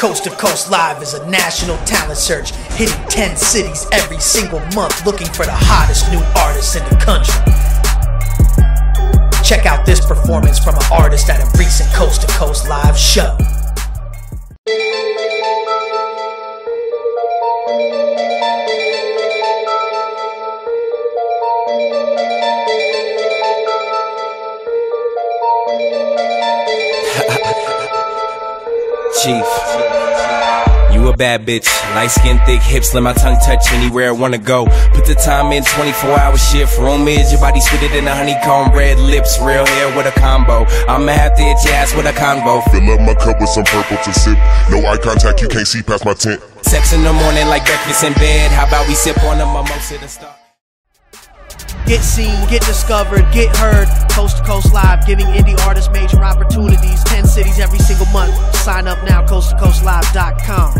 Coast to Coast Live is a national talent search, hitting 10 cities every single month, looking for the hottest new artists in the country. Check out this performance from an artist at a recent Coast to Coast Live show. Chief. You a bad bitch, light skin, thick hips, let my tongue touch anywhere I wanna go. Put the time in, 24 hour shift. Room is your body sweeter than a honeycomb, red lips, real hair with a combo. I'ma have to hit your ass with a combo. Fill up my cup with some purple to sip. No eye contact, you can't see past my tent. Sex in the morning like breakfast in bed. How about we sip on a mimosa to start? Get seen, get discovered, get heard. Coast to Coast Live, giving indie artists major opportunities. 10 cities every single month. Sign up now, coasttocoastlive.com.